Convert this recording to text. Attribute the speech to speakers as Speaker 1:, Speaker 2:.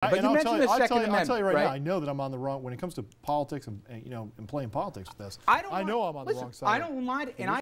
Speaker 1: But
Speaker 2: and
Speaker 1: you
Speaker 2: I'll
Speaker 1: mentioned
Speaker 2: tell
Speaker 1: the
Speaker 2: I'll
Speaker 1: Second
Speaker 2: tell you, I'll tell you right, now. I know that I'm on the wrong when it comes to politics and, and, you know and playing politics with this.
Speaker 1: I don't.
Speaker 2: I know
Speaker 1: want-
Speaker 2: I'm on the wrong side.
Speaker 1: I don't mind, and I